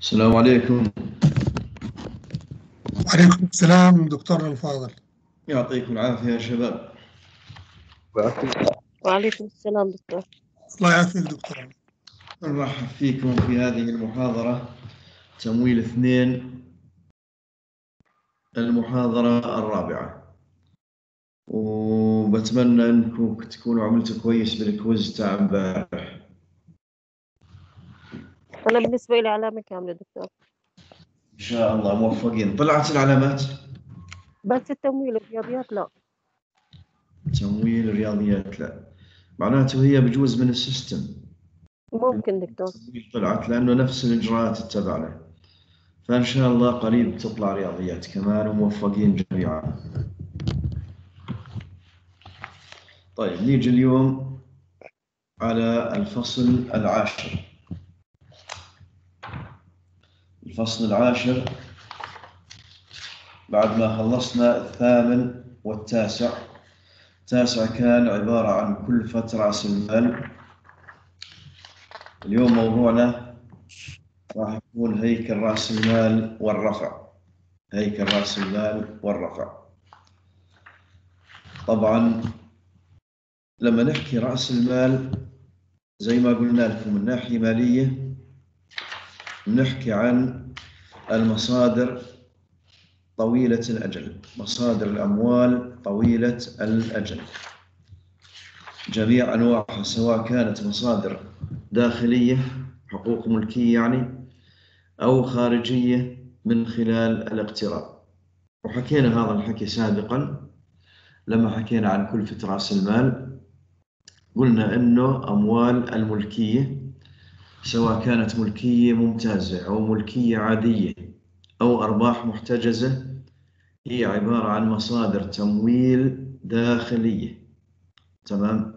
السلام عليكم. وعليكم السلام دكتورنا الفاضل. يعطيكم العافية يا شباب. وعليكم السلام دكتور. الله يعافيك دكتور. نرحب فيكم في هذه المحاضرة تمويل اثنين المحاضرة الرابعة. وبتمنى أنكم تكونوا عملتوا كويس بالكويز تاع امبارح أنا بالنسبة لي علامة كاملة دكتور. إن شاء الله موفقين. طلعت العلامات؟ بس التمويل الرياضيات لا. تمويل الرياضيات لا. معناته هي بجوز من السيستم. ممكن دكتور. طلعت لأنه نفس الإجراءات اتبعنا. فإن شاء الله قريب تطلع رياضيات كمان وموفقين جميعا. طيب نيجي اليوم على الفصل العاشر. الفصل العاشر بعد ما خلصنا الثامن والتاسع. التاسع كان عبارة عن كل فترة رأس المال اليوم موضوعنا راح يكون هيكل رأس المال والرفع. هيكل رأس المال والرفع. طبعا لما نحكي رأس المال زي ما قلنا لكم من ناحية مالية نحكي عن المصادر طويلة الأجل. مصادر الأموال طويلة الأجل. جميع أنواعها سواء كانت مصادر داخلية حقوق ملكية يعني أو خارجية من خلال الاقتراض وحكينا هذا الحكي سابقا لما حكينا عن كلفة رأس المال قلنا أنه أموال الملكية سواء كانت ملكية ممتازة أو ملكية عادية أو أرباح محتجزة هي عبارة عن مصادر تمويل داخلية. تمام؟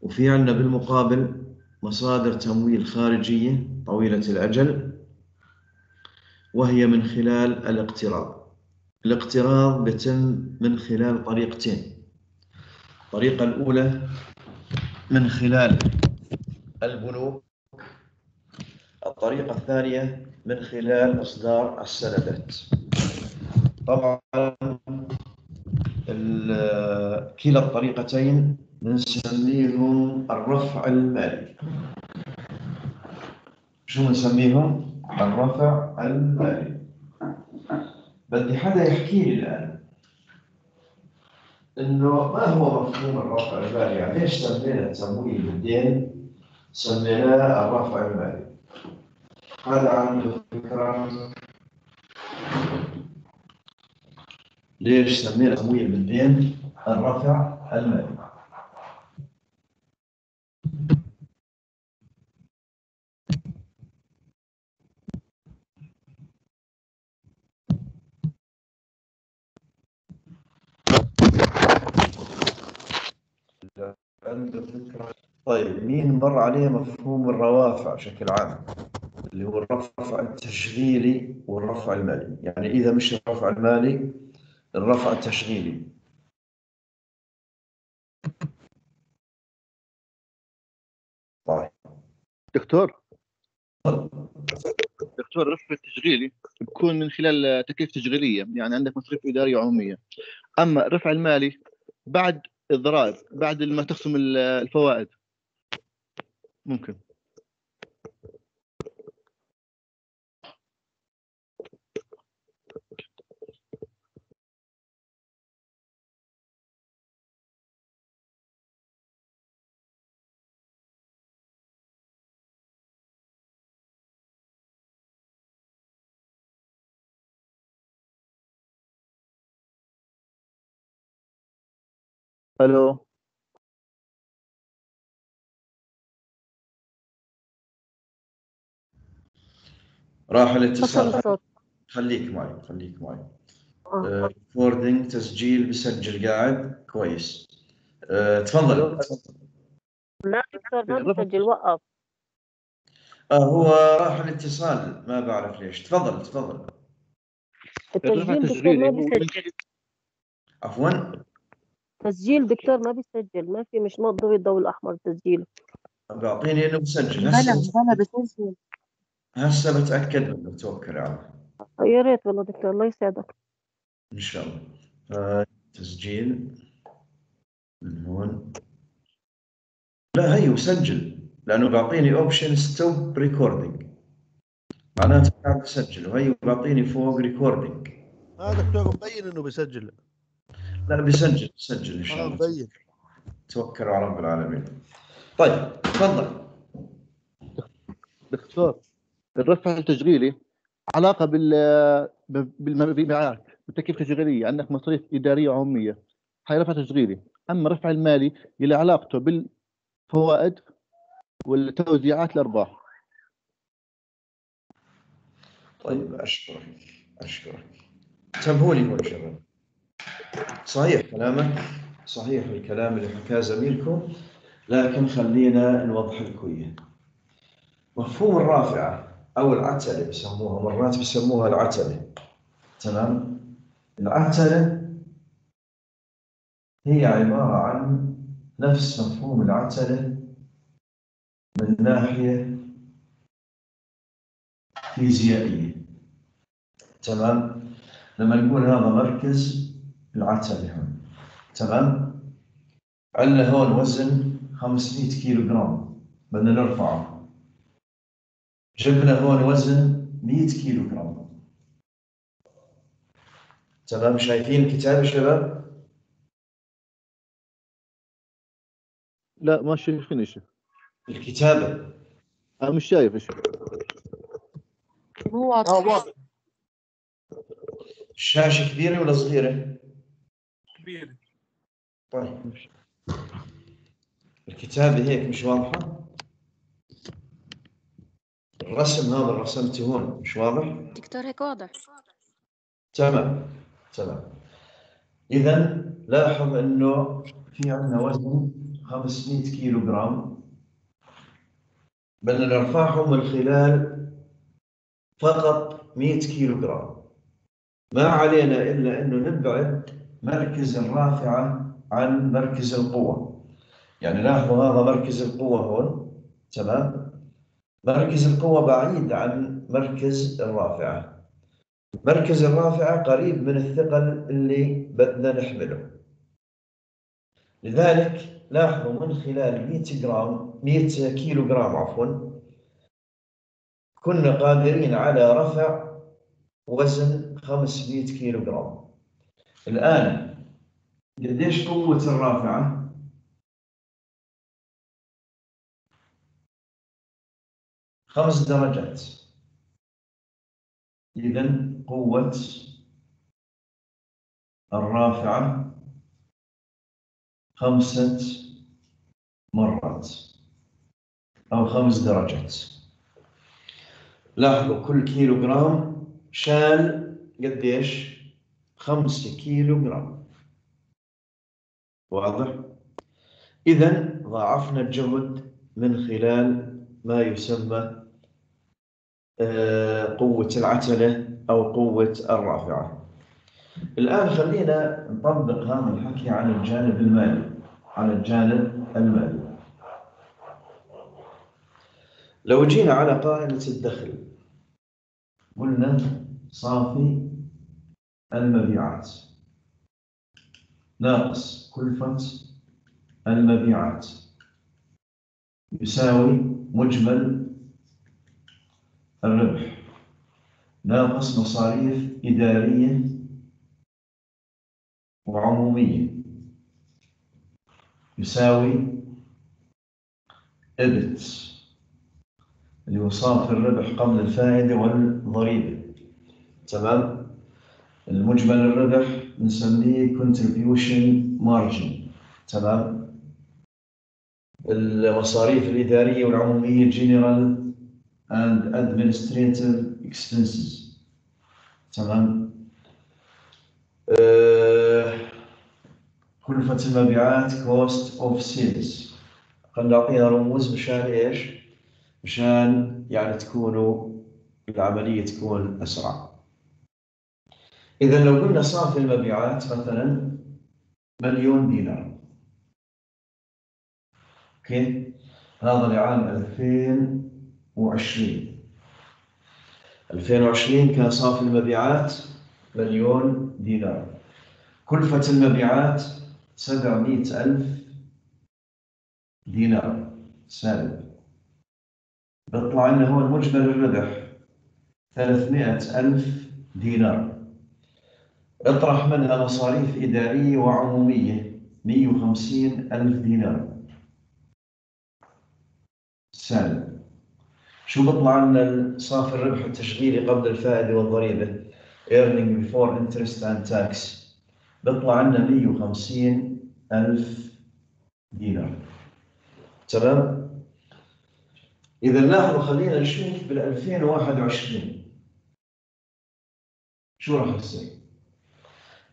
وفي عندنا بالمقابل مصادر تمويل خارجية طويلة الأجل وهي من خلال الاقتراض. الاقتراض بيتم من خلال طريقتين. الطريقة الأولى من خلال البنوك. الطريقة الثانية من خلال إصدار السندات طبعا كلا الطريقتين بنسميهم الرفع المالي شو بنسميهم؟ الرفع المالي بدي حدا يحكي لي الآن إنه ما هو مفهوم الرفع المالي؟ يعني ليش سمينا التمويل بالدين سميناه الرفع المالي؟ ليش سمينا تمويل بالدين الرفع فكرة طيب مين مر عليه مفهوم الروافع بشكل عام؟ اللي هو الرفع التشغيلي والرفع المالي. يعني إذا مش الرفع المالي الرفع التشغيلي. طيب. دكتور. دكتور الرفع التشغيلي بيكون من خلال تكلفة تشغيلية يعني عندك مصاريف إدارية عمومية. أما الرفع المالي بعد الضرائب بعد ما تخصم ال- الفوائد. ممكن. ألو. راح الاتصال. الصوت خليك معي خليك معي. آه. ريكوردينج تسجيل بسجل قاعد. كويس. آه، تفضل. تفضل. لا دكتور ما بسجل وقف. آه هو راح الاتصال. ما بعرف ليش. تفضل تفضل. التسجيل دكتور ما بيسجل عفوا. تسجيل دكتور ما بيسجل ما في مش مضوي الضوء الأحمر تسجيله. بيعطيني إنه مسجل بلا هسه بلا بسجل. هسه بتأكد منه توكل على الله يا ريت والله دكتور الله يسعدك. إن شاء الله. تسجيل. من هون. لا هي وسجل لأنه بيعطيني option stop recording معناته قاعد أسجل وهي بيعطيني فوق ريكوردينج هذا دكتور مبين إنه بيسجل لا بيسجل بيسجل إن شاء آه الله. توكلوا على رب العالمين. طيب تفضل. دكتور الرفع التشغيلي علاقة بال بالمبيعات بالتكلفه التشغيليه عندك مصاريف إدارية عمومية. هاي رفع تشغيلي. أما الرفع المالي اللي علاقته بالفوائد والتوزيعات الارباح طيب أشكرك أشكرك. انتبهوا لي هون شباب صحيح كلامك صحيح الكلام اللي حكاه زميلكم لكن خلينا نوضح لكم مفهوم الرافعة أو العتلة بسموها مرات بسموها العتلة. تمام؟ العتلة هي عبارة عن نفس مفهوم العتلة من ناحية فيزيائية. تمام؟ لما نقول هذا مركز العتبة هون. تمام؟ عندنا هون وزن 500 كيلو جرام بدنا نرفعه. جبنا هون وزن 100 كيلو جرام تمام؟ شايفين الكتاب يا شباب؟ لا ما شايفين شيء الكتابة. أنا مش شايف شيء مو آه واضح. واضح الشاشة كبيرة ولا صغيرة؟ كبير. طيب الكتابة هيك مش واضحة؟ الرسم هذا اللي رسمته هون مش واضح؟ دكتور هيك واضح. تمام تمام. إذا لاحظ إنه في عندنا وزن 500 كيلو جرام بدنا نرفعهم من خلال فقط 100 كيلو جرام ما علينا إلا إنه نبعد مركز الرافعة عن مركز القوة. يعني لاحظوا هذا مركز القوة هون. تمام؟ مركز القوة بعيد عن مركز الرافعة مركز الرافعة قريب من الثقل اللي بدنا نحمله. لذلك لاحظوا من خلال 100 جرام 100 كيلو جرام عفوا كنا قادرين على رفع وزن 500 كيلو جرام. الآن قديش قوة الرافعة؟ خمس درجات إذا قوة الرافعة خمسة مرات أو خمس درجات لاحظوا كل كيلو جرام شال قديش؟ خمسة كيلو جرام واضح؟ إذا ضاعفنا الجهد من خلال ما يسمى آه، قوة العتلة أو قوة الرافعة. الآن خلينا نطبق هذا الحكي على الجانب المالي على الجانب المالي. لو جينا على قائمة الدخل قلنا صافي المبيعات. ناقص كلفة المبيعات. يساوي مجمل الربح. ناقص مصاريف إدارية وعمومية. يساوي إبت اللي هو صافي الربح قبل الفائدة والضريبة. تمام؟ المجمل الربح نسميه contribution margin. تمام؟ المصاريف الإدارية والعمومية general and administrative expenses. تمام؟ آه، كلفة المبيعات cost of sales. نعطيها رموز مشان إيش؟ مشان يعني تكونوا العملية تكون أسرع. إذا لو قلنا صافي المبيعات مثلا مليون دينار أوكي؟ هذا لعام 2020 2020 كان صافي المبيعات مليون دينار. كلفة المبيعات 700 ألف دينار سالب بيطلع لنا هون مجمل الربح 300 ألف دينار. اطرح منها مصاريف إدارية وعمومية 150 ألف دينار. سالب شو بيطلع لنا صافي الربح التشغيلي قبل الفائدة والضريبة؟ Earning before interest and tax. بيطلع لنا 150 ألف دينار. تمام؟ إذا لاحظوا خلينا نشوف بال 2021 شو راح يصير؟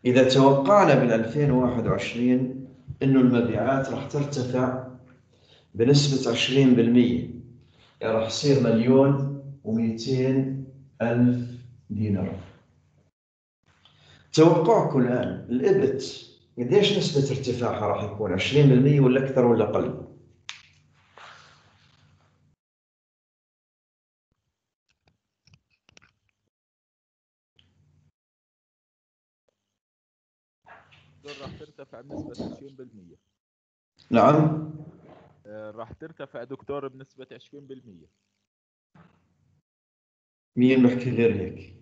إذا توقعنا بال 2021 إنه المبيعات راح ترتفع بنسبة 20% يعني راح يصير مليون و200 ألف دينار. توقعكم الآن الإبت قديش نسبة ارتفاعها راح يكون؟ 20% ولا أكثر ولا أقل؟ دول راح ترتفع بنسبة 20% نعم. آه، راح ترتفع دكتور بنسبة 20% مين بحكي غير هيك؟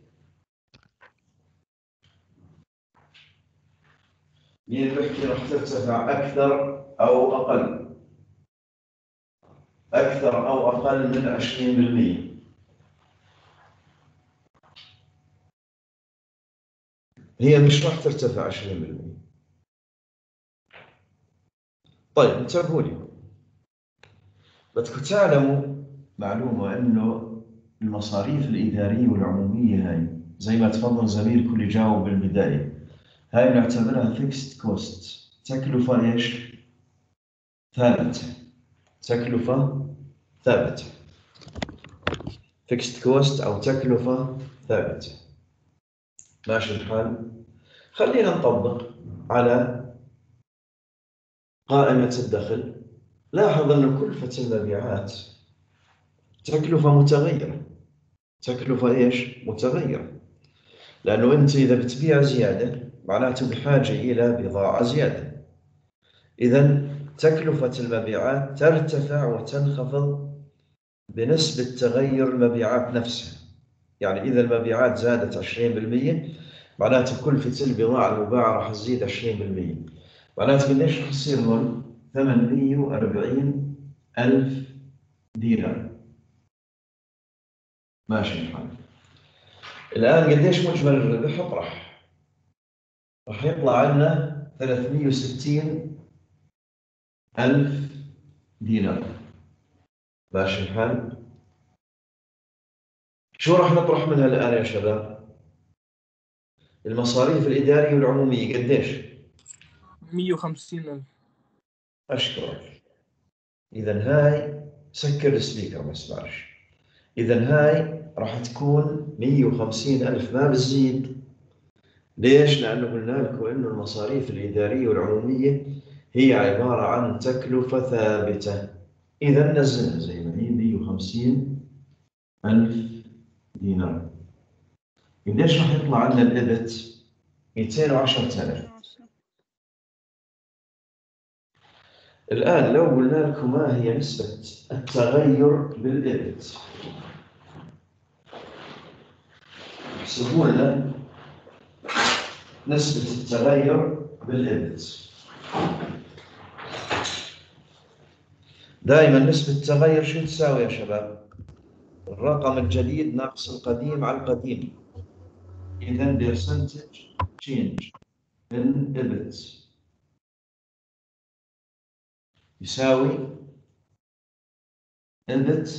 مين بحكي راح ترتفع أكثر أو أقل؟ أكثر أو أقل من 20% هي مش راح ترتفع 20% طيب انتبهوا لي بدكم تعلموا معلومة إنه المصاريف الإدارية والعمومية هاي زي ما تفضل زميلكم اللي جاوب بالبداية هاي نعتبرها fixed cost تكلفة إيش؟ ثابتة. تكلفة ثابتة. fixed cost أو تكلفة ثابتة. ماشي الحال؟ خلينا نطبق على قائمة الدخل لاحظ أن كلفة المبيعات تكلفة متغيرة. تكلفة إيش؟ متغيرة. لأنه أنت إذا بتبيع زيادة معناته بحاجة إلى بضاعة زيادة. إذا تكلفة المبيعات ترتفع وتنخفض بنسبة تغير المبيعات نفسها. يعني إذا المبيعات زادت 20% معناته كلفة البضاعة المباعة راح تزيد 20% راح يصير هون 840 ألف دينار. ماشي الحال الآن قديش مجمل الربح؟ اطرح راح يطلع لنا 360 ألف دينار. ماشي الحال شو راح نطرح منها الآن يا شباب؟ المصاريف الإدارية والعمومية قديش؟ 150 ألف. أشكرك. إذا هاي سكر السبيكر ما اسمعش إذا هاي راح تكون 150 ألف. ما بتزيد. ليش؟ لأنه قلنا لكم إنه المصاريف الإدارية والعمومية هي عبارة عن تكلفة ثابتة. إذا نزلها زي ما هي 150 ألف دينار. قديش راح يطلع عندنا الإبت؟ 210 ألف. الآن لو قلنا لكم ما هي نسبة التغير بالإبت؟ احسبوا لنا نسبة التغير بالإبت. دائما نسبة التغير شو تساوي يا شباب؟ الرقم الجديد ناقص القديم على القديم. إذا percentage change in EBIT يساوي EBIT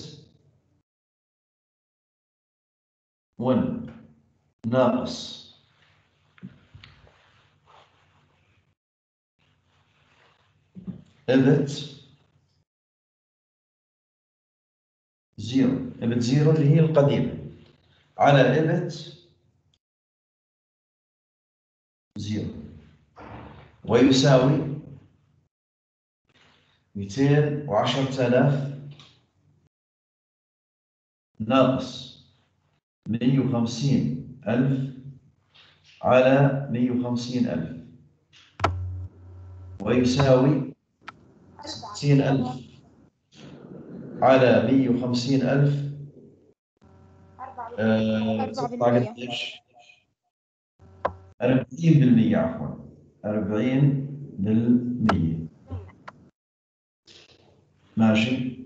1 ناقص EBIT zero EBIT zero اللي هي القديمة. على EBIT zero ويساوي ميتين وعشرة آلاف ناقص 150 ألف على 150 ألف ويساوي 60 ألف على 150 ألف. آه، قديش؟ 40% عفوا. 40% ماشي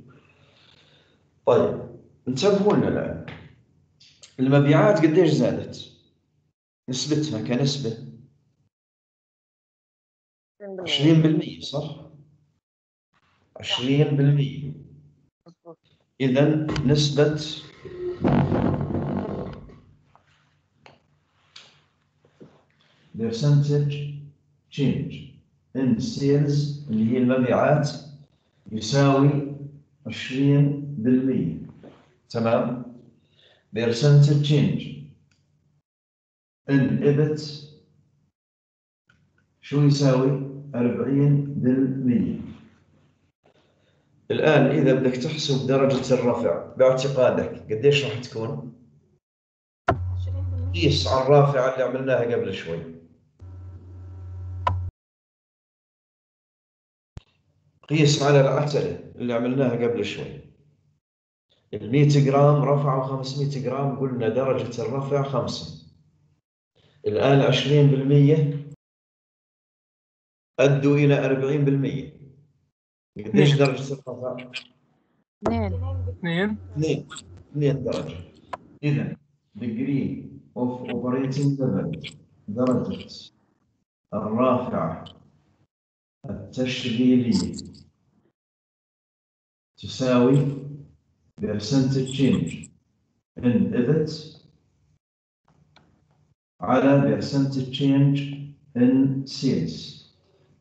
طيب انتبهوا لنا الآن المبيعات قديش زادت؟ نسبتها كنسبة 20% صح؟ 20% إذا نسبة percentage change in sales اللي هي المبيعات يساوي 20% تمام؟ Percentage change. EBIT شو يساوي؟ 40% الآن إذا بدك تحسب درجة الرفع باعتقادك قديش راح تكون؟ قيس على الرافعة اللي عملناها قبل شوي. قيس على العتلة اللي عملناها قبل شوي. ال 100 جرام رفعوا 500 جرام قلنا درجة الرفع خمسة. الآن 20% أدوا إلى 40% قديش درجة الرفع؟ اثنين. اثنين. اثنين. اثنين درجة. إذا degree of operating level درجة الرافعة التشغيلية. تساوي percentage change in EBIT على percentage change in sales.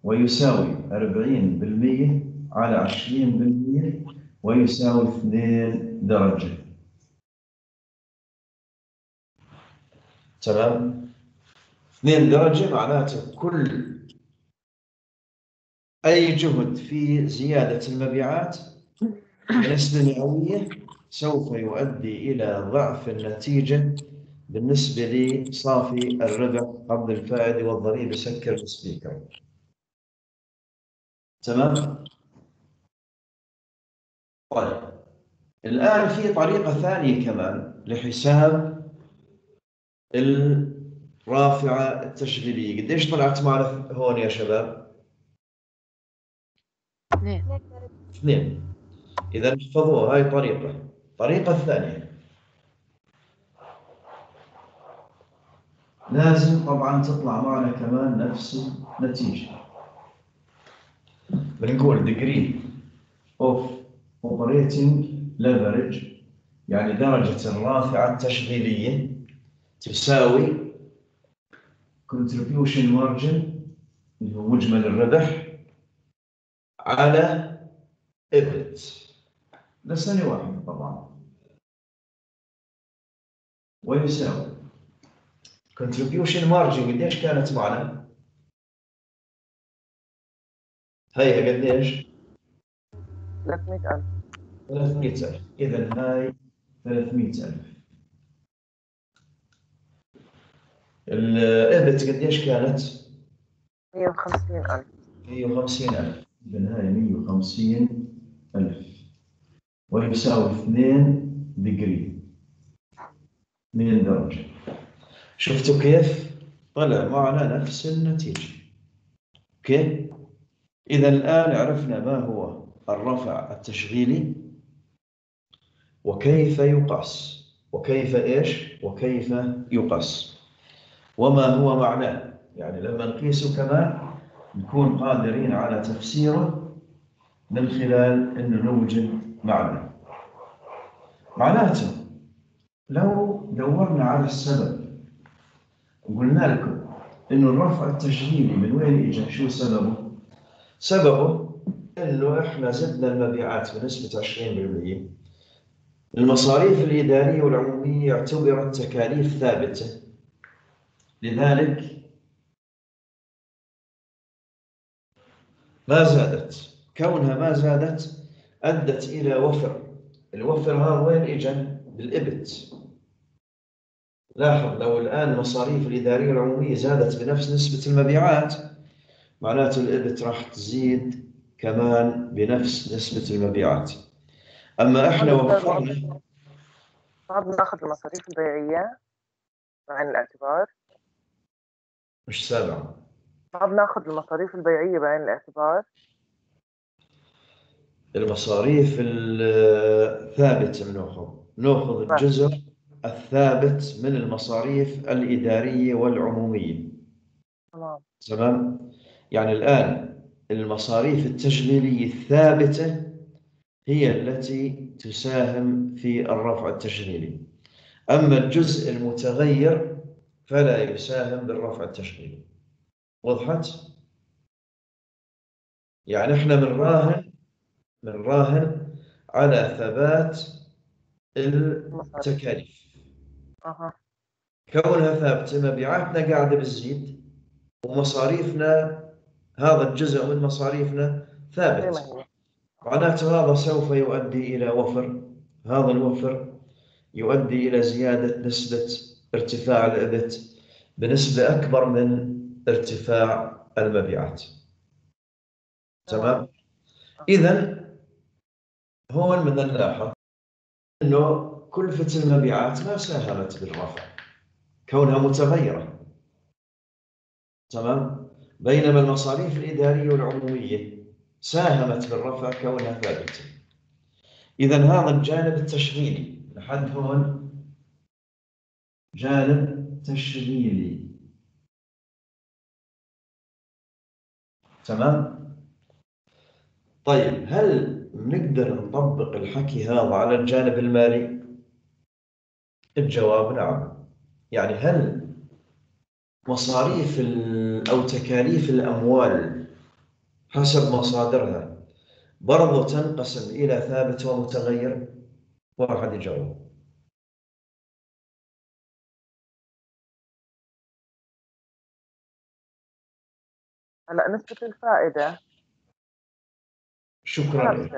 ويساوي 40% على 20% ويساوي 2 درجة. تمام؟ 2 درجة معناته كل أي جهد في زيادة المبيعات بنسبة مئوية سوف يؤدي إلى ضعف النتيجة بالنسبة لصافي الربح قبل الفائدة والضريبة سكر السبيكر تمام؟ طيب الآن في طريقة ثانية كمان لحساب الرافعة التشغيلية قديش طلعت معنا هون يا شباب؟ اثنين اثنين إذا احفظوها هاي طريقة. الطريقة الثانية لازم طبعا تطلع معنا كمان نفس النتيجة. بنقول degree of operating leverage يعني درجة الرافعة التشغيلية تساوي contribution margin اللي هو مجمل الربح على EBIT لسنة واحدة طبعا. ويساوي contribution margin قديش كانت معنا؟ هيها قديش؟ 300000 300,000 إذا هاي 300,000 الإبت قديش كانت؟ 150000 150,000 إذا هاي 150,000 ويساوي 2 ديجري 2 درجة. شفتوا كيف؟ طلع معنا نفس النتيجة. أوكي؟ إذا الآن عرفنا ما هو الرفع التشغيلي. وكيف يقاس؟ وكيف إيش؟ وكيف يقاس؟ وما هو معناه؟ يعني لما نقيسه كمان نكون قادرين على تفسيره من خلال انه نوجد معنى معناته لو دورنا على السبب وقلنا لكم انه الرفع التشغيلي من وين اجى شو سببه؟ سببه أنه إحنا زدنا المبيعات بنسبة 20% المصاريف الإدارية والعمومية اعتبرت تكاليف ثابتة. لذلك ما زادت. كونها ما زادت أدت إلى وفر. الوفر هذا وين اجى بالإبت. لاحظ لو الآن المصاريف الإدارية العمومية زادت بنفس نسبة المبيعات معناته الإبت راح تزيد كمان بنفس نسبة المبيعات. أما إحنا وفرنا ما بناخذ المصاريف البيعية بعين الأعتبار. مش سامع ما بناخذ المصاريف البيعية بعين الاعتبار. المصاريف الثابتة بناخذ ناخذ. الجزء الثابت من المصاريف الإدارية والعمومية. تمام. تمام؟ يعني الآن المصاريف التشغيلية الثابتة هي التي تساهم في الرفع التشغيلي. أما الجزء المتغير فلا يساهم بالرفع التشغيلي. وضحت؟ يعني إحنا بنراهن بنراهن على ثبات التكاليف. كونها ثابتة مبيعاتنا قاعدة بتزيد ومصاريفنا هذا الجزء من مصاريفنا ثابت. هي معناته هذا سوف يؤدي إلى وفر. هذا الوفر يؤدي إلى زيادة نسبة ارتفاع الإبت بنسبة أكبر من ارتفاع المبيعات. تمام؟ إذا هون بدنا نلاحظ إنه كلفة المبيعات ما ساهمت بالرفع كونها متغيرة. تمام؟ بينما المصاريف الإدارية والعمومية ساهمت بالرفع كونها ثابتة. إذا هذا الجانب التشغيلي لحد هون جانب تشغيلي. تمام؟ طيب هل نقدر نطبق الحكي هذا على الجانب المالي؟ الجواب نعم. يعني هل مصاريف أو تكاليف الأموال حسب مصادرها برضو تنقسم إلى ثابت ومتغير؟ واحد يجاوب. هلا نسبة الفائدة. شكرا.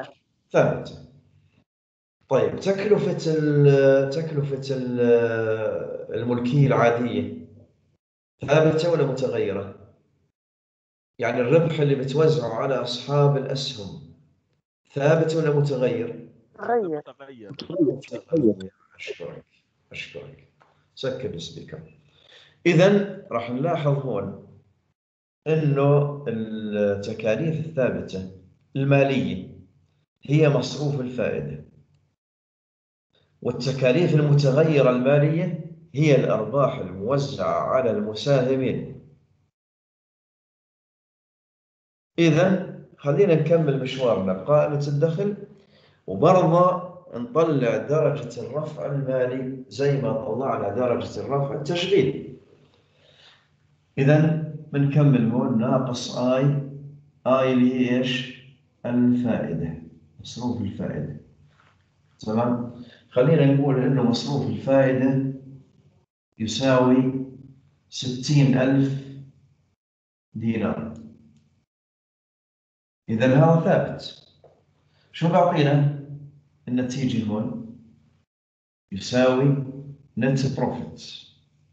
ثابتة طيب تكلفة تكلفة ال- الملكية العادية ثابتة ولا متغيرة؟ يعني الربح اللي بتوزعه على أصحاب الأسهم ثابت ولا متغير؟ تغير. تغير. أشكرك. أشكرك. سكر السبيكر إذا راح نلاحظ هون إنه التكاليف الثابتة المالية هي مصروف الفائدة. والتكاليف المتغيرة المالية هي الأرباح الموزعة على المساهمين. إذا خلينا نكمل مشوارنا. بقائمة الدخل. وبرضه نطلع درجة الرفع المالي زي ما طلعنا درجة الرفع التشغيلي إذا بنكمل هون ناقص آي آي اللي هي إيش؟ الفائدة. مصروف الفائدة. تمام؟ خلينا نقول إنه مصروف الفائدة يساوي ستين ألف دينار. إذا هذا ثابت. شو بيعطينا النتيجة هون يساوي نت بروفيت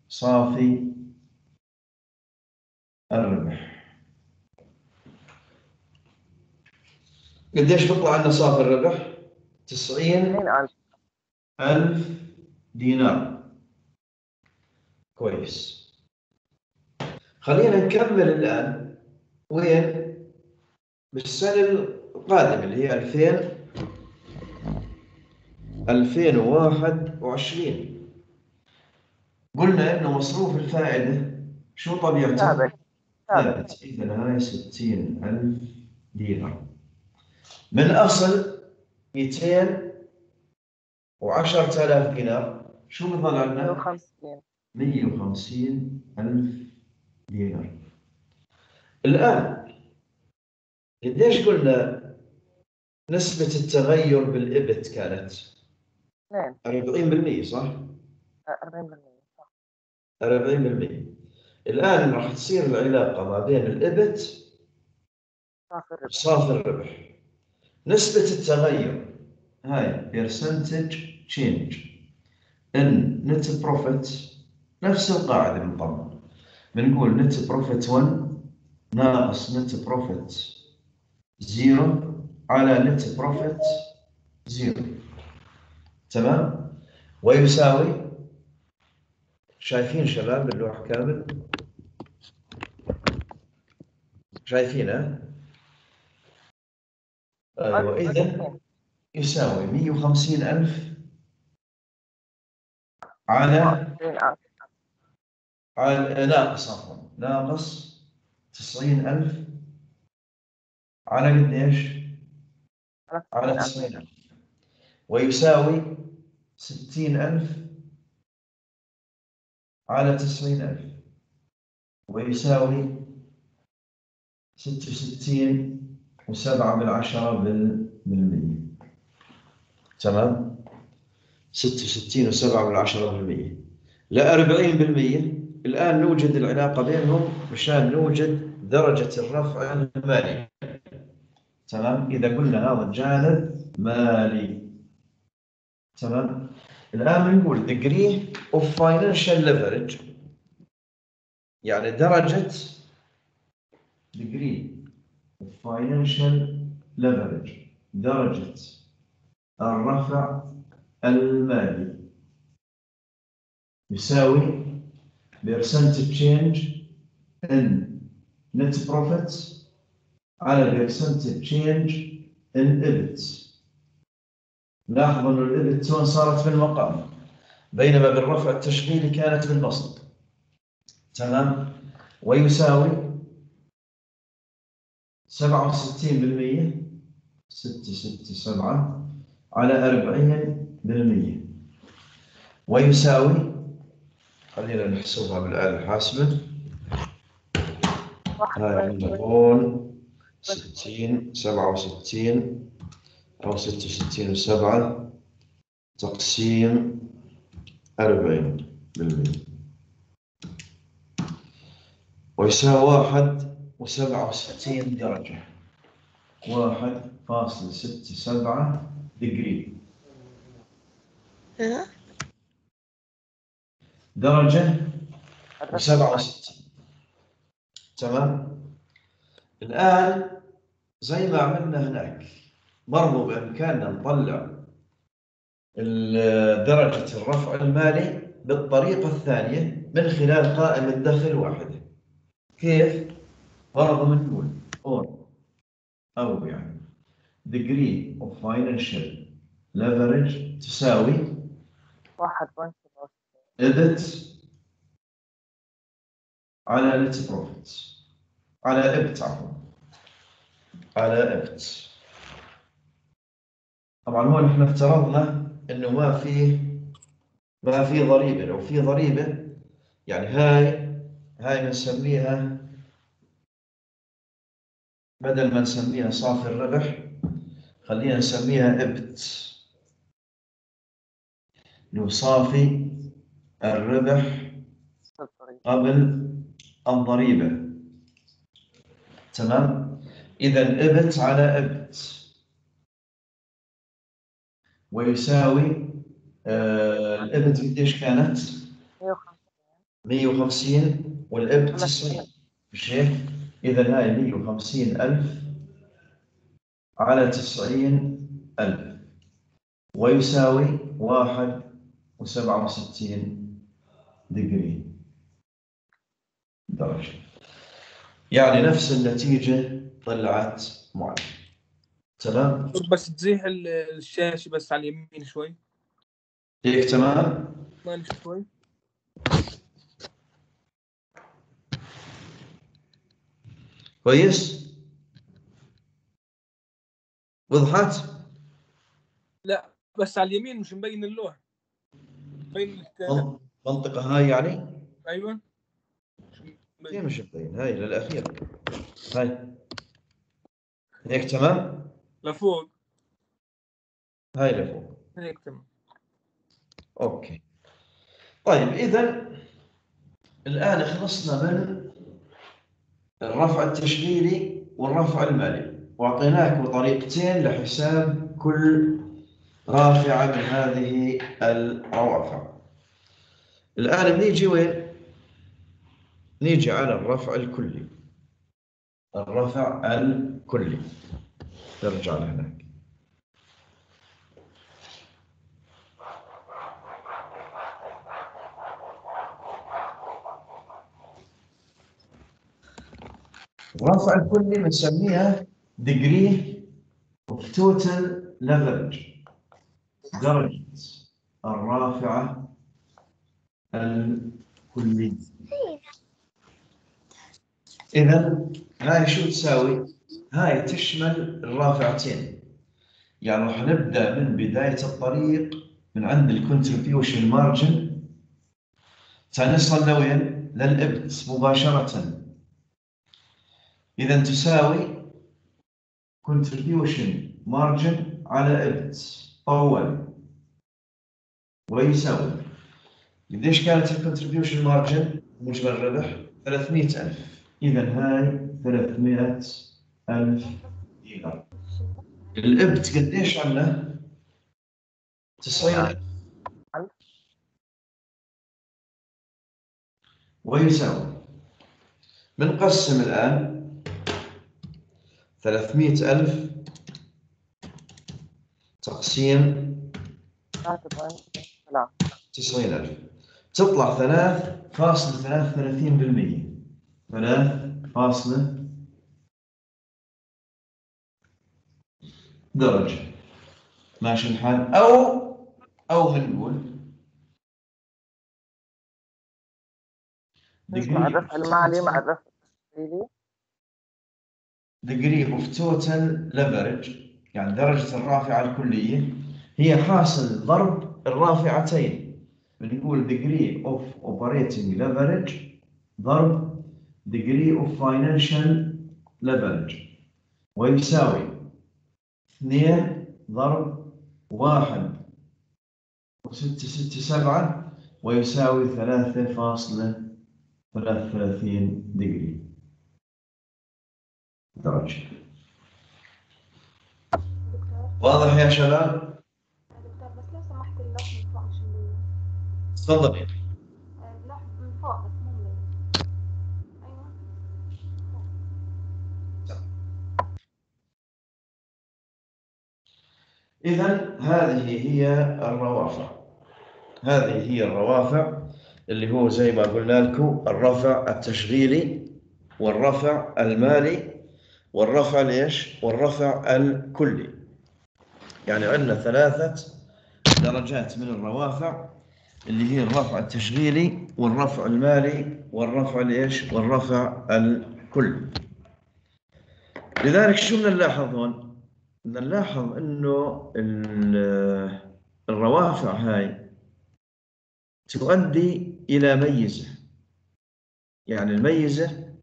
صافي الربح قديش بيطلع عندنا صافي الربح؟ 90 20000 ألف. دينار. كويس. خلينا نكمل الآن. وين؟ بالسنة القادمة اللي هي 2000 2021 قلنا إنه مصروف الفائدة. شو طبيعته؟ ثابت ثابت إذا هاي 60 ألف دينار. من أصل 200 و10000 دينار. شو بضل عندنا؟ 150 150 ألف دينار. الآن قديش قلنا نسبة التغير بالإبت كانت؟ 2 40% صح؟ 40% صح. 40% الآن راح تصير العلاقة ما بين ال EBIT صافي الربح. نسبة التغير. هاي percentage change. in net profit نفس القاعدة بالضبط بنقول net profit 1 ناقص net profit 0 على نت بروفيت 0 تمام؟ ويساوي شايفين شباب اللوح كامل؟ شايفين ها أيوه اذا يساوي 150 ألف على على ناقص عفوا ناقص 90 ألف على قد إيش؟ على 90 ألف. ويساوي 60 ألف على 90 ألف. ويساوي 66 وسبعة بالعشرة بال- بالمية. تمام؟ 66 وسبعة بالعشرة بالمية. 40 بالمية. الآن نوجد العلاقة بينهم مشان نوجد درجة الرفع المالي. تمام؟ إذا قلنا هذا الجانب مالي. تمام؟ الآن بنقول degree of financial leverage. يعني درجة degree of financial leverage درجة الرفع المالي. يساوي percentage change in net profits على percentage change in EBIT. لاحظوا أن الإبت هون صارت بالمقام بينما بالرفع التشغيلي كانت بالبسط تمام؟ ويساوي 67% 6 6 7 على 40% ويساوي خلينا نحسبها بالآلة الحاسبة هاي عندنا هون. 60 67 أو ستة وستين وسبعة. تقسيم أربعين بالمية. ويساوي واحد وسبعة وستين درجة. واحد فاصل ستة سبعة دقري درجة وسبعة وستين. تمام؟ الآن زي ما عملنا هناك برضو بإمكاننا نطلع درجة الرفع المالي بالطريقة الثانية من خلال قائمة دخل واحدة. كيف؟ برضو بنقول on أو يعني. Degree of financial leverage تساوي واحد بوينت EBIT على net profits. على EBIT عفوا. على EBIT طبعا هون إحنا افترضنا إنه ما في ما في ضريبة. لو في ضريبة يعني هاي هاي بنسميها بدل ما نسميها صافي الربح خلينا نسميها إبت. لو صافي الربح قبل الضريبة. تمام؟ إذا ابت على إبت. ويساوي آه الإبت قديش كانت؟ 150 والإبت 90 مش هيك؟ إذا هاي 150 ألف على 90 ألف. ويساوي واحد وسبعة وستين دقري درجة. يعني نفس النتيجة طلعت معي. تمام؟ بس تزيح ال- الشاشة بس على اليمين شوي. هيك تمام؟ شوي. كويس؟ وضحت؟ لا بس على اليمين مش مبين اللوح مبين منطقة هاي يعني؟ أيوه مش مبين. مش مبين هاي للأخير هاي هيك تمام؟ لفوق هاي لفوق هيك تمام أوكي طيب اذا الآن خلصنا من الرفع التشغيلي والرفع المالي. وأعطيناك طريقتين لحساب كل رافعه من هذه الروافع. الآن بنيجي وين؟ نيجي على الرفع الكلي. الرفع الكلي. نرجع لهناك الرفع الكلي بنسميها degree of total leverage درجة الرافعة الكلية إذا هاي شو تساوي؟ هاي تشمل الرافعتين يعني راح نبدأ من بداية الطريق من عند ال contribution margin سنصل لوين؟ لل EBIT مباشرة إذا تساوي contribution margin على إبت أول ويساوي. قديش كانت الكونتريبيوشن مارجن مجمل الربح 300000 إذا هاي 300000 دينار. الإبت قديش عنا؟ 90000 ويساوي. بنقسم الآن 300000 تقسيم 3.3 90000 تطلع 3.33% 3 درجة. ماشي الحال. أو أو بنقول مع الرفع المالي مع الرفع التحصيلي degree of total leverage يعني درجة الرافعة الكلية هي حاصل ضرب الرافعتين. بنقول degree of operating leverage ضرب degree of financial leverage. ويساوي اثنين ضرب واحد وستة ستة سبعة ويساوي ثلاثة فاصلة ثلاثة وثلاثين دقيقة درجة. واضح يا شباب؟ دكتور بس لو سمحت اللوح من فوق مش مبين تفضلي اللوح من فوق بس مو مبين أيوه. إذا هذه هي الروافع. هذه هي الروافع اللي هو زي ما قلنا لكم الرفع التشغيلي والرفع المالي والرفع ليش؟ والرفع الكلي يعني عندنا ثلاثة درجات من الروافع اللي هي الرفع التشغيلي والرفع المالي والرفع ليش؟ والرفع الكلي لذلك شو بدنا نلاحظ هون؟ بدنا نلاحظ إنه ال- الروافع هاي تؤدي إلى ميزة يعني الميزة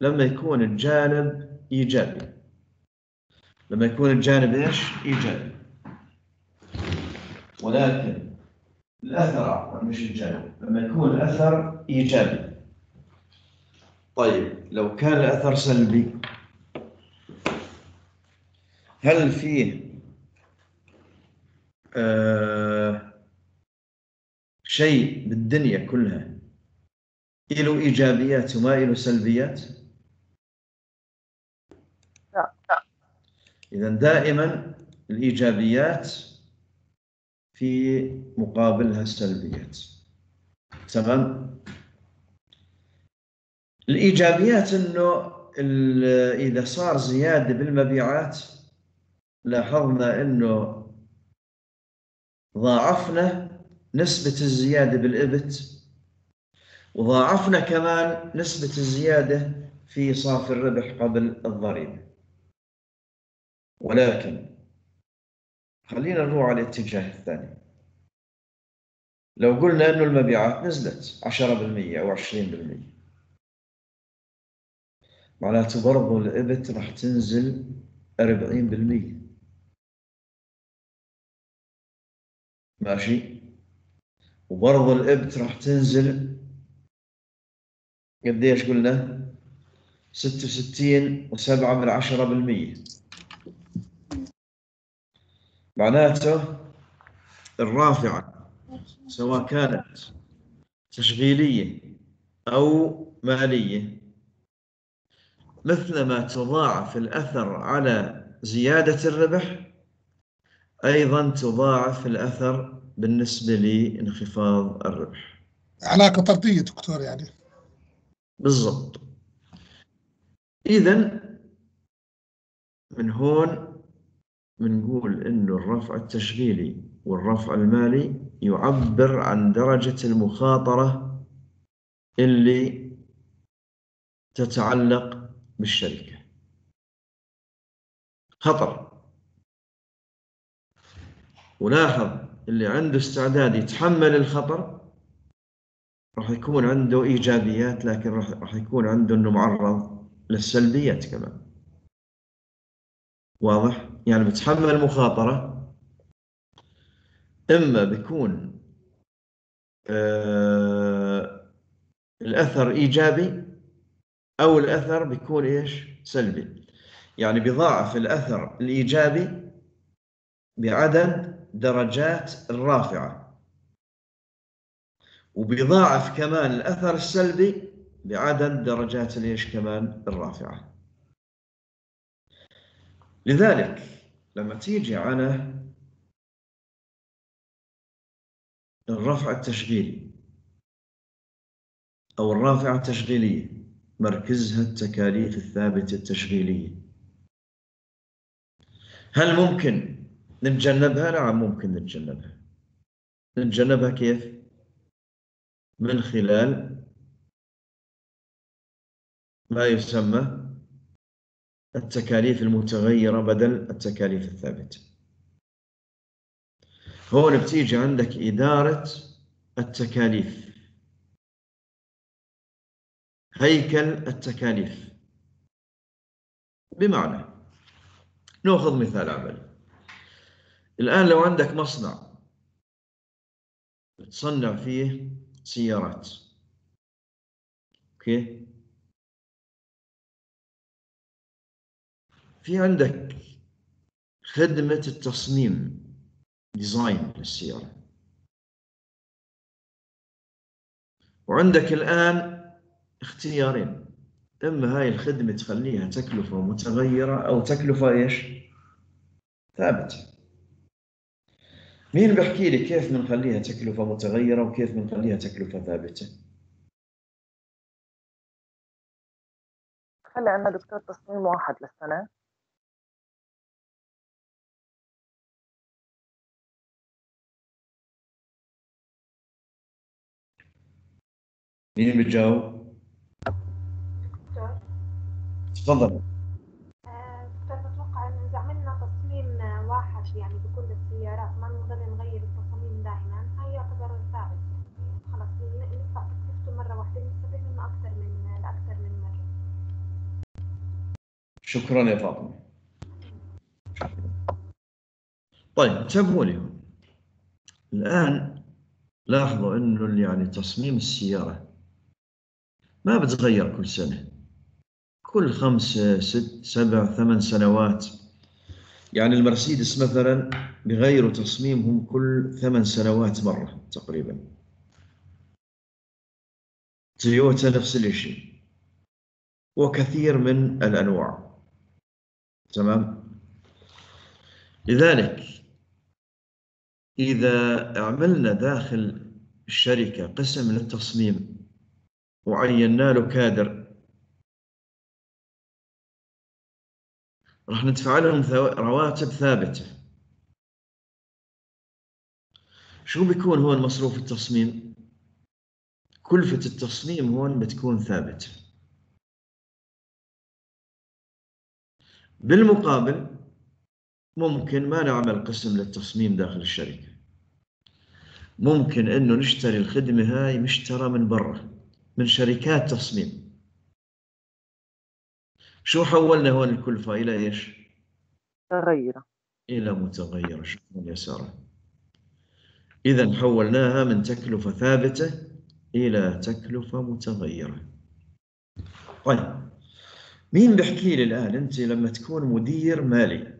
لما يكون الجانب إيجابي لما يكون الجانب إيش؟ إيجابي ولكن الأثر عفوا مش الجانب لما يكون الأثر إيجابي طيب لو كان الأثر سلبي هل فيه آه شيء بالدنيا كلها له إيجابيات وما له سلبيات؟ إذا دائما الإيجابيات في مقابلها السلبيات تمام؟ الإيجابيات ال- إذا صار زيادة بالمبيعات لاحظنا إنه ضاعفنا نسبة الزيادة بالإبت وضاعفنا كمان نسبة الزيادة في صافي الربح قبل الضريبة ولكن خلينا نروح على الاتجاه الثاني. لو قلنا إنه المبيعات نزلت 10% أو 20% معناته برضو الإبت راح تنزل 40% ماشي؟ وبرضه الإبت راح تنزل قديش قلنا؟ ستة وستين وسبعة من عشرة بالمية. معناته الرافعة سواء كانت تشغيلية أو مالية. مثلما تضاعف الأثر على زيادة الربح أيضا تضاعف الأثر بالنسبة لانخفاض الربح. علاقة طردية دكتور يعني. بالضبط. إذا من هون بنقول إنه الرفع التشغيلي والرفع المالي يعبر عن درجة المخاطرة اللي تتعلق بالشركة. خطر. ولاحظ اللي عنده استعداد يتحمل الخطر راح يكون عنده إيجابيات لكن راح يكون عنده إنه معرض للسلبيات كمان. واضح؟ يعني بتحمل مخاطرة إما بيكون آه الأثر إيجابي أو الأثر بيكون إيش؟ سلبي. يعني بيضاعف الأثر الإيجابي بعدد درجات الرافعة. وبيضاعف كمان الأثر السلبي بعدد درجات ليش كمان؟ الرافعة. لذلك لما تيجي على الرفع التشغيلي أو الرافعة التشغيلية مركزها التكاليف الثابتة التشغيلية هل ممكن نتجنبها؟ نعم ممكن نتجنبها نتجنبها كيف؟ من خلال ما يسمى التكاليف المتغيرة بدل التكاليف الثابتة. هون بتيجي عندك إدارة التكاليف. هيكل التكاليف. بمعنى نأخذ مثال عملي. الآن لو عندك مصنع تصنع فيه سيارات. okay؟ في عندك خدمة التصميم design للسيارة. وعندك الآن اختيارين. إما هاي الخدمة تخليها تكلفة متغيرة أو تكلفة إيش؟ ثابتة. مين بيحكي لي كيف بنخليها تكلفة متغيرة وكيف بنخليها تكلفة ثابتة؟ خلي عندنا دكتور تصميم واحد للسنة. مين دكتور. تفضل. آه، دكتور بتوقع انه إذا عملنا تصميم واحد يعني بكل السيارات ما نضل نغير التصاميم دائما هاي يعتبر ثابت. يعني خلص ندفع تكلفته نستفيد منه أكثر من من مرة. شكرا يا فاطمة. طيب انتبهوا لي. الآن لاحظوا اللي يعني تصميم السيارة ما بتغير كل سنة؟ كل خمس ست سبع ثمان سنوات. يعني المرسيدس مثلا بغيروا تصميمهم كل ثمان سنوات مرة تقريبا. تويوتا نفس الشيء وكثير من الأنواع. تمام؟ لذلك إذا عملنا داخل الشركة قسم للتصميم وعينا له كادر. راح ندفع لهم رواتب ثابتة. شو بيكون هون مصروف التصميم؟ كلفة التصميم هون بتكون ثابتة. بالمقابل ممكن ما نعمل قسم للتصميم داخل الشركة. ممكن إنه نشتري الخدمة هاي مشترى من برا. من شركات تصميم. شو حولنا هون الكلفة إلى إيش؟ متغيرة. إلى متغيرة. شكرا يا سارة. إذا حولناها من تكلفة ثابتة إلى تكلفة متغيرة. طيب مين بيحكي لي الآن؟ أنت لما تكون مدير مالي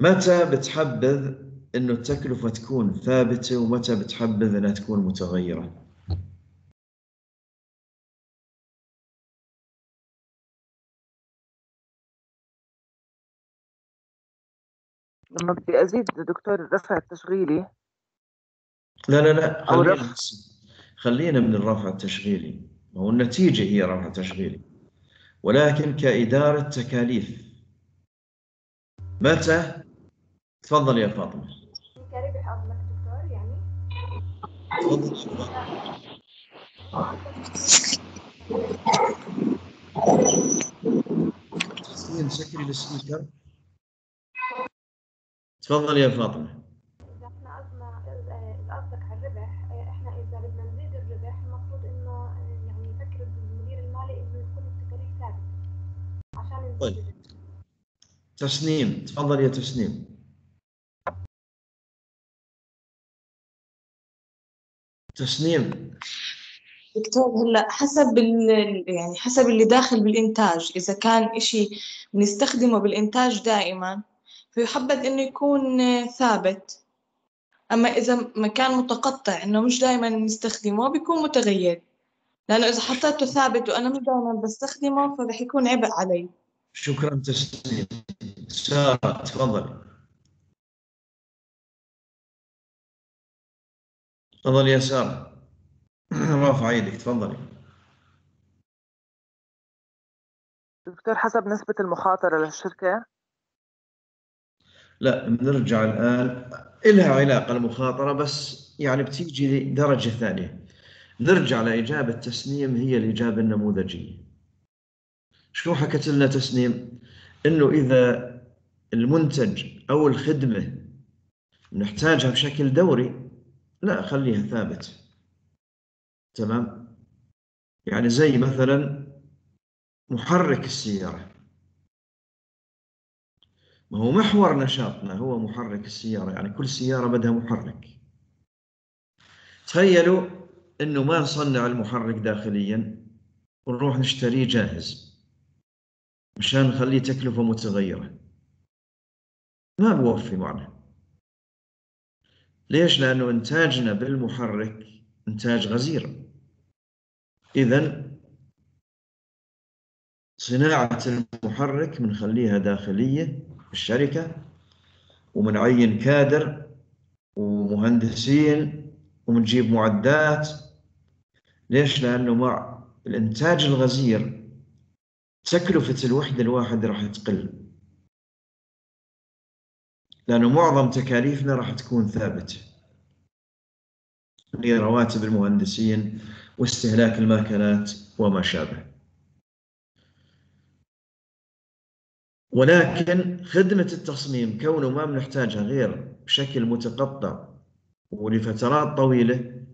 متى بتحبذ إنه التكلفة تكون ثابتة ومتى بتحبذ إنها تكون متغيرة؟ لما بدي أزيد دكتور الرفع التشغيلي لا لا لا خلينا خلينا من الرفع التشغيلي. هو النتيجة هي رفع تشغيلي ولكن كإدارة تكاليف. متى؟ تفضل يا فاطمة. كربح دكتور يعني؟ تفضل. تسليم سكري للسبيكر تفضل يا فاطمة. إذا إحنا قصدنا إذا قصدك على الربح. إحنا إذا بدنا نزيد الربح المفروض إنه آه، يعني يفكر المدير المالي إنه يكون التكاليف ثابتة عشان طيب. تسنيم. تفضل يا تسنيم. تسنيم. دكتور هلا حسب ال يعني حسب اللي داخل بالإنتاج إذا كان إشي بنستخدمه بالإنتاج دائما فيحبذ إنه يكون ثابت. أما إذا مكان متقطع إنه مش دائما نستخدمه بيكون متغير. لأنه إذا حطيته ثابت وأنا مش دائما بستخدمه فرح يكون عبء علي. شكرا تسنيم سارة تفضل. تفضل يا سارة. رافع إيدك تفضلي. دكتور حسب نسبة المخاطرة للشركة لا بنرجع الآن. إلها علاقة المخاطرة بس يعني بتيجي درجة ثانية. نرجع لإجابة تسنيم هي الإجابة النموذجية. شو حكت لنا تسنيم؟ إنه إذا المنتج أو الخدمة نحتاجها بشكل دوري لا خليها ثابت. تمام؟ يعني زي مثلا محرك السيارة. ما هو محور نشاطنا هو محرك السيارة يعني كل سيارة بدها محرك. تخيلوا إنه ما نصنع المحرك داخليا ونروح نشتريه جاهز مشان نخليه تكلفة متغيرة. ما بوفي معنا. ليش؟ لأنه إنتاجنا بالمحرك إنتاج غزير. إذا صناعة المحرك بنخليها داخلية بالشركة ومنعين كادر ومهندسين ومنجيب معدات. ليش؟ لأنه مع الإنتاج الغزير تكلفة الوحدة الواحدة راح تقل. لأنه معظم تكاليفنا راح تكون ثابتة. هي رواتب المهندسين واستهلاك الماكينات وما شابه. ولكن خدمة التصميم كونه ما بنحتاجها غير بشكل متقطع ولفترات طويلة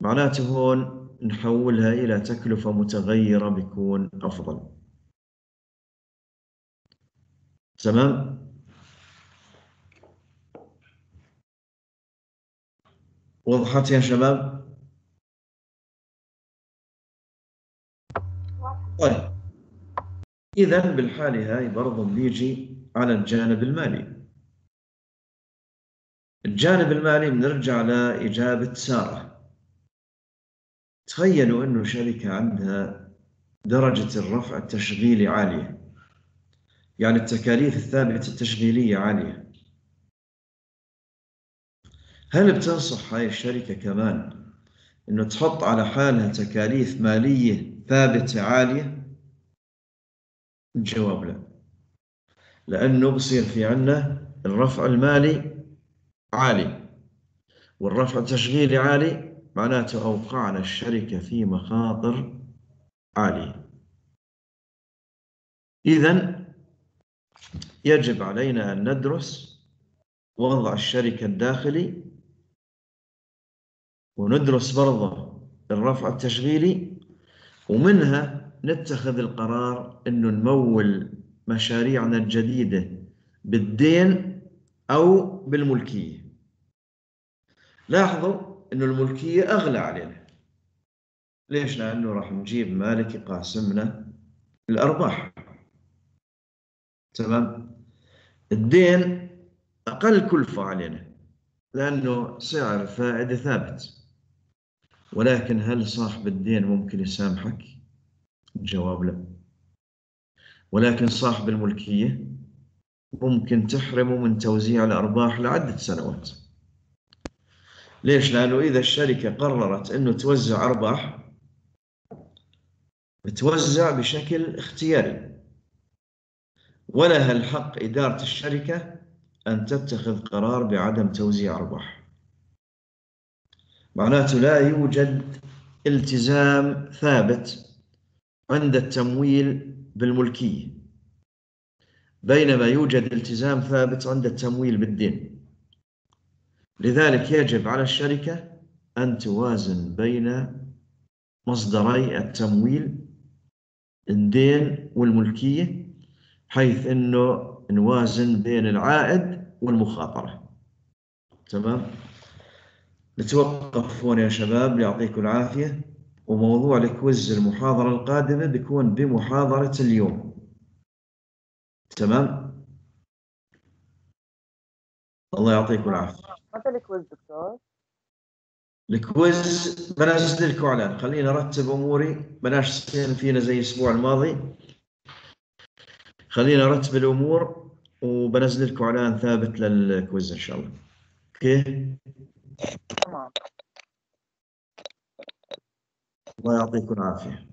معناته هون نحولها إلى تكلفة متغيرة بيكون أفضل. تمام؟ وضحت يا شباب. طيب. إذا بالحالة هاي برضو بنيجي على الجانب المالي. الجانب المالي بنرجع لإجابة سارة. تخيلوا أنه شركة عندها درجة الرفع التشغيلي عالية. يعني التكاليف الثابتة التشغيلية عالية. هل بتنصح هاي الشركة كمان أنه تحط على حالها تكاليف مالية ثابتة عالية؟ الجواب لا. لأنه بصير في عنا الرفع المالي عالي والرفع التشغيلي عالي معناته أوقعنا الشركة في مخاطر عالية. إذا يجب علينا أن ندرس وضع الشركة الداخلي وندرس برضه الرفع التشغيلي ومنها نتخذ القرار إنه نمول مشاريعنا الجديدة بالدين أو بالملكية. لاحظوا إنه الملكية أغلى علينا. ليش؟ لأنه راح نجيب مالك يقاسمنا الارباح تمام؟ الدين أقل كلفة علينا لأنه سعر الفائدة ثابت. ولكن هل صاحب الدين ممكن يسامحك؟ الجواب لا. ولكن صاحب الملكية ممكن تحرمه من توزيع الأرباح لعدة سنوات. ليش؟ لأنه إذا الشركة قررت أنه توزع أرباح بتوزع بشكل اختياري. ولها الحق إدارة الشركة أن تتخذ قرار بعدم توزيع أرباح. معناته لا يوجد التزام ثابت عند التمويل بالملكية بينما يوجد التزام ثابت عند التمويل بالدين. لذلك يجب على الشركة أن توازن بين مصدري التمويل الدين والملكية حيث أنه نوازن بين العائد والمخاطرة. تمام؟ نتوقف هون يا شباب يعطيكم العافية. وموضوع الكويز المحاضرة القادمة بيكون بمحاضرة اليوم. تمام؟ الله يعطيكم العافية. متى ال quiz دكتور؟ ال quiz بنزل لكم إعلان. خليني أرتب أموري. بلاش فينا زي الأسبوع الماضي. خليني أرتب الأمور وبنزل لكم إعلان ثابت لل quiz إن شاء الله. okay؟ تمام. الله يعطيكم العافية.